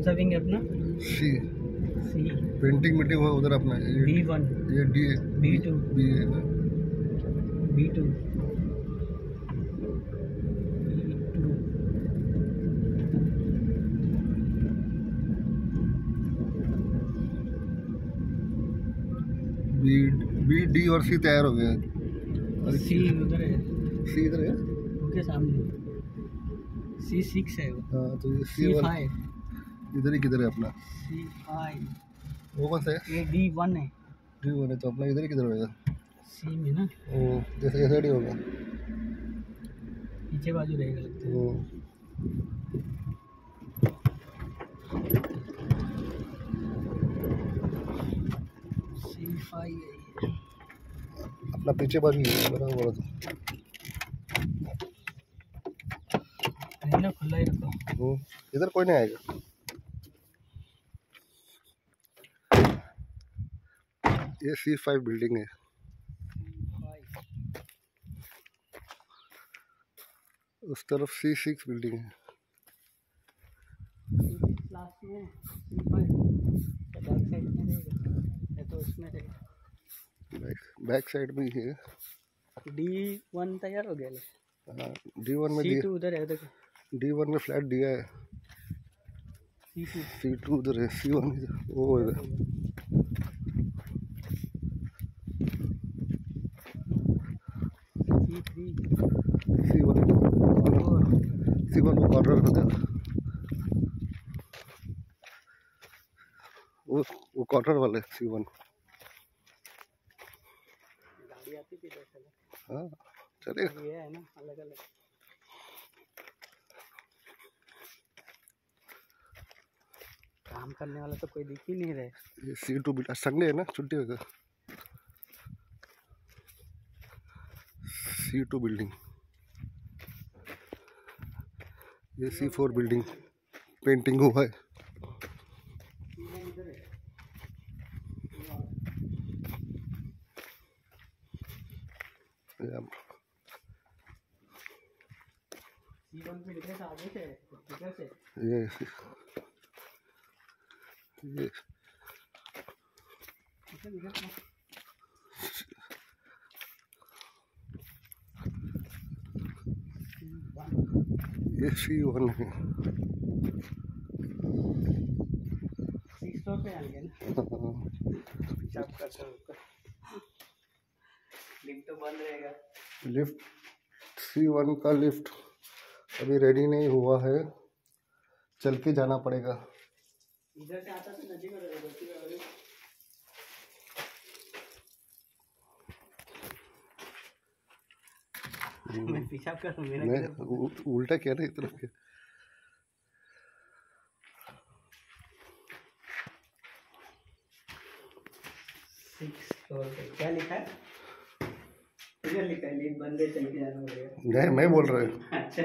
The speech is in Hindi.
कौन सा विंग है अपना? सी सी पेंटिंग मीटिंग हुआ उधर अपना बी वन ये D B two B B two B B D और सी तैयार हो गया सी उधर है। सी इधर है? उसके सामने। सी सिक्स है वो। हाँ तो ये सी फाइव इधर ही किधर है अपना? सी फाइव वो कौन सा है? ये डी वन है। डी वन है तो अपना इधर ही किधर होगा? सी में ना? वो जैसे ऐसा नहीं होगा। पीछे बाजू रहेगा लगता है। वो सी फाइव है अपना पीछे बाजू ही है बड़ा बोला था खुला ही रखो। इधर कोई नहीं आएगा। ये सी फाइव बिल्डिंग है। उस तरफ़ सी सिक्स बिल्डिंग है। में बैक साइड में तो में ही है। डी वन तैयार हो गया डी वन में सी टू उधर है देखो डी वन में फ्लैट दिया है। सी टू सी टू उधर है सी वन वो इधर C three C one four C one वो कॉर्नर में वो वो कॉर्नर वाले सी वन गाड़ी आती थी इधर से हाँ है अलग अलग काम करने वाला तो कोई दिख ही नहीं रहे सी टू बिल्डिंग संडे है ना छुट्टी होगा सी टू बिल्डिंग। ये सी फोर बिल्डिंग पेंटिंग हुआ है। ये। ये। ये। इधर इधर से वन है लिफ्ट तो लिफ्ट सी वन का लिफ्ट अभी रेडी नहीं हुआ है। चल के जाना पड़ेगा। इधर से आता तो नदी में रहेगा उसी में रहेगा। मैं पेशाब कर रहा हूँ मेरा मैं उल्टा क्या ना तरफ़ के। सिक्स फ्लोर पे क्या लिखा है? इधर लिखा है बंद है चल के जाना पड़ेगा। नहीं मैं बोल रहा हूँ। अच्छा।